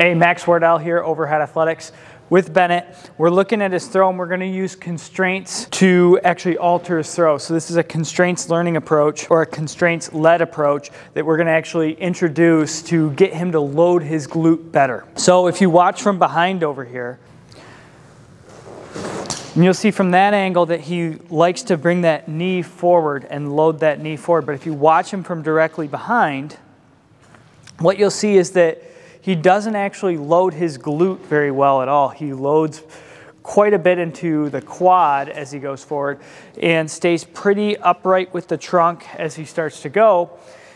Hey, Max Wardell here, Overhead Athletics with Bennett. We're looking at his throw and we're going to use constraints to actually alter his throw. So this is a constraints learning approach or a constraints led approach that we're going to actually introduce to get him to load his glute better. So if you watch from behind over here, and you'll see from that angle that he likes to bring that knee forward and load that knee forward. But if you watch him from directly behind, what you'll see is that he doesn't actually load his glute very well at all. He loads quite a bit into the quad as he goes forward and stays pretty upright with the trunk as he starts to go.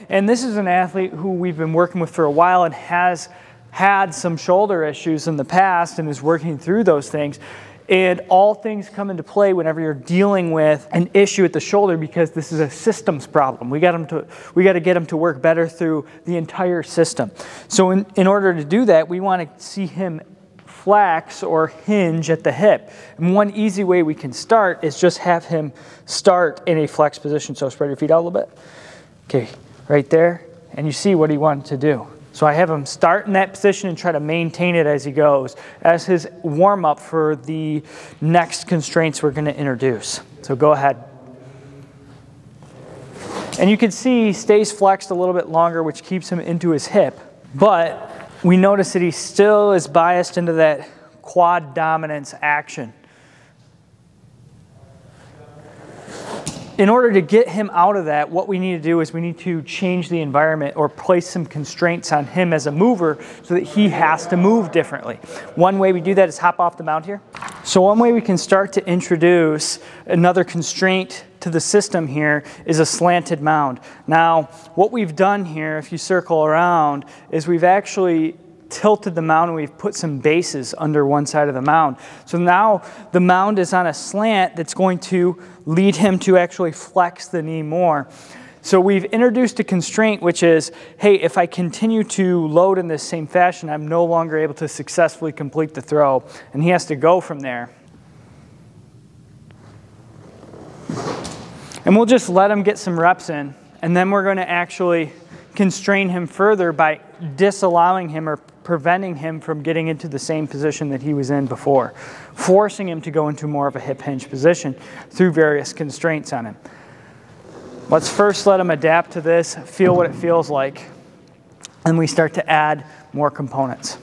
And this is an athlete who we've been working with for a while and has had some shoulder issues in the past and is working through those things. And all things come into play whenever you're dealing with an issue at the shoulder because this is a systems problem. We got, to, we got to get him to work better through the entire system. So, in, in order to do that, we want to see him flex or hinge at the hip. And one easy way we can start is just have him start in a flex position. So, spread your feet out a little bit. Okay, right there. And you see what he wanted to do. So I have him start in that position and try to maintain it as he goes as his warm up for the next constraints we're going to introduce. So go ahead. And you can see he stays flexed a little bit longer, which keeps him into his hip. But we notice that he still is biased into that quad dominance action. In order to get him out of that, what we need to do is we need to change the environment or place some constraints on him as a mover so that he has to move differently. One way we do that is hop off the mount here. So one way we can start to introduce another constraint to the system here is a slanted mound. Now, what we've done here, if you circle around, is we've actually tilted the mound and we've put some bases under one side of the mound. So now the mound is on a slant that's going to lead him to actually flex the knee more. So we've introduced a constraint which is, hey, if I continue to load in this same fashion, I'm no longer able to successfully complete the throw. And he has to go from there. And we'll just let him get some reps in. And then we're going to actually constrain him further by disallowing him or preventing him from getting into the same position that he was in before, forcing him to go into more of a hip hinge position through various constraints on him. Let's first let him adapt to this, feel what it feels like, and we start to add more components.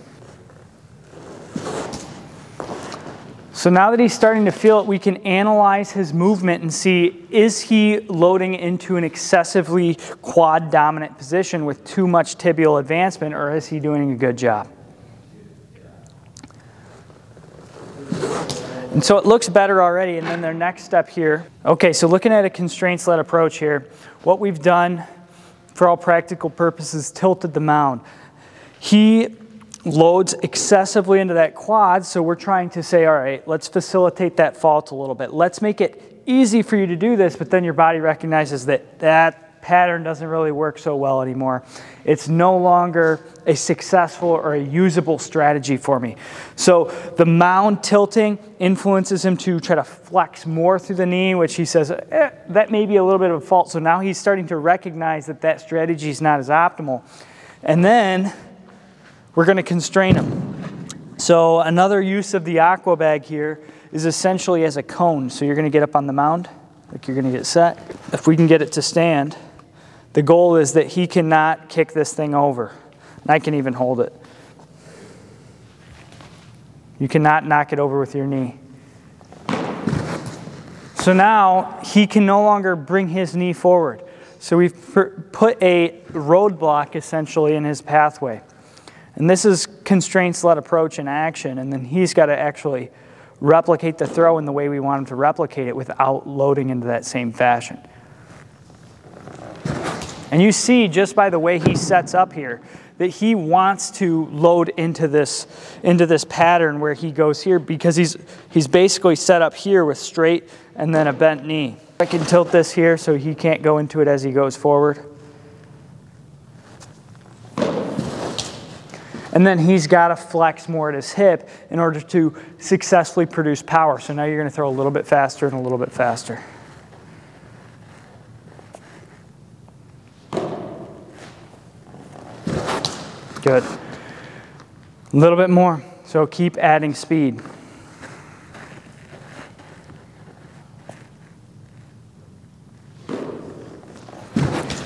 So now that he's starting to feel it, we can analyze his movement and see is he loading into an excessively quad dominant position with too much tibial advancement or is he doing a good job? And so it looks better already. And then their next step here. Okay, so looking at a constraints led approach here, what we've done for all practical purposes tilted the mound. He loads excessively into that quad, so we're trying to say, all right, let's facilitate that fault a little bit. Let's make it easy for you to do this, but then your body recognizes that that pattern doesn't really work so well anymore. It's no longer a successful or a usable strategy for me. So the mound tilting influences him to try to flex more through the knee, which he says, eh, that may be a little bit of a fault. So now he's starting to recognize that that strategy is not as optimal. And then we're going to constrain them. So another use of the aqua bag here is essentially as a cone. So you're going to get up on the mound, like you're going to get set. If we can get it to stand, the goal is that he cannot kick this thing over. And I can even hold it. You cannot knock it over with your knee. So now he can no longer bring his knee forward. So we've put a roadblock essentially in his pathway. And this is constraints led approach in action. And then he's got to actually replicate the throw in the way we want him to replicate it without loading into that same fashion. And you see just by the way he sets up here that he wants to load into this into this pattern where he goes here because he's he's basically set up here with straight and then a bent knee. I can tilt this here so he can't go into it as he goes forward. And then he's got to flex more at his hip in order to successfully produce power. So now you're going to throw a little bit faster and a little bit faster. Good. A little bit more. So keep adding speed.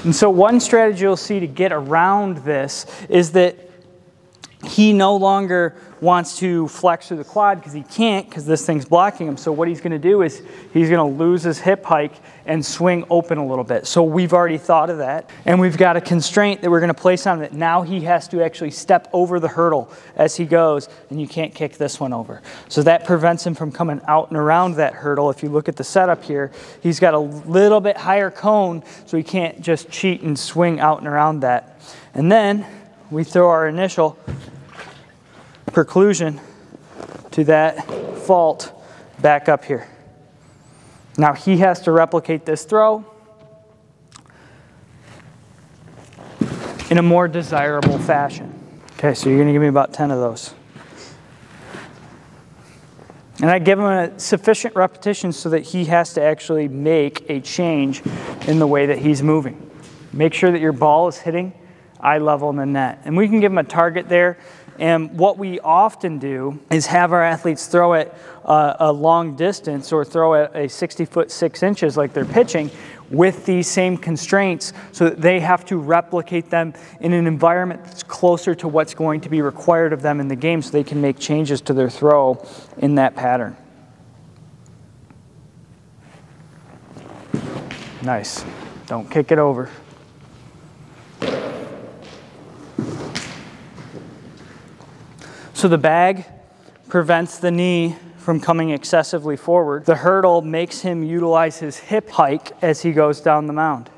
And so one strategy you'll see to get around this is that he no longer wants to flex through the quad because he can't because this thing's blocking him. So what he's going to do is he's going to lose his hip hike and swing open a little bit. So we've already thought of that. And we've got a constraint that we're going to place on it. Now he has to actually step over the hurdle as he goes, and you can't kick this one over. So that prevents him from coming out and around that hurdle. If you look at the setup here, he's got a little bit higher cone, so he can't just cheat and swing out and around that. And then we throw our initial preclusion to that fault back up here. Now he has to replicate this throw in a more desirable fashion. Okay, so you're going to give me about 10 of those. And I give him a sufficient repetition so that he has to actually make a change in the way that he's moving. Make sure that your ball is hitting eye level in the net. And we can give him a target there. And what we often do is have our athletes throw it uh, a long distance or throw it a 60 foot 6 inches like they're pitching with these same constraints so that they have to replicate them in an environment that's closer to what's going to be required of them in the game so they can make changes to their throw in that pattern. Nice. Don't kick it over. So the bag prevents the knee from coming excessively forward. The hurdle makes him utilize his hip hike as he goes down the mound.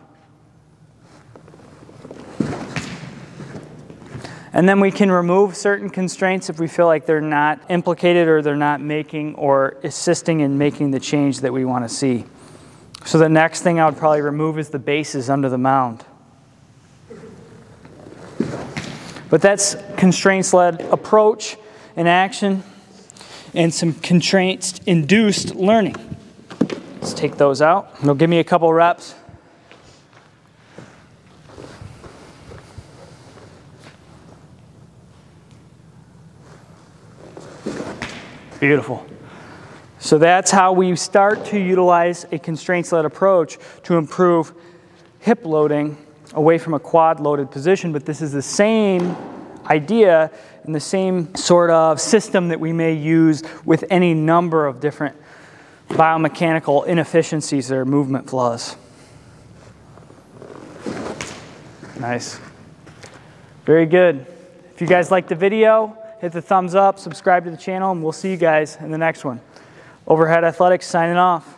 And then we can remove certain constraints if we feel like they're not implicated or they're not making or assisting in making the change that we want to see. So the next thing I would probably remove is the bases under the mound. But that's constraints-led approach and action and some constraints-induced learning. Let's take those out. They'll give me a couple reps. Beautiful. So that's how we start to utilize a constraints-led approach to improve hip loading away from a quad loaded position, but this is the same idea and the same sort of system that we may use with any number of different biomechanical inefficiencies or movement flaws. Nice. Very good. If you guys like the video, hit the thumbs up, subscribe to the channel, and we'll see you guys in the next one. Overhead Athletics signing off.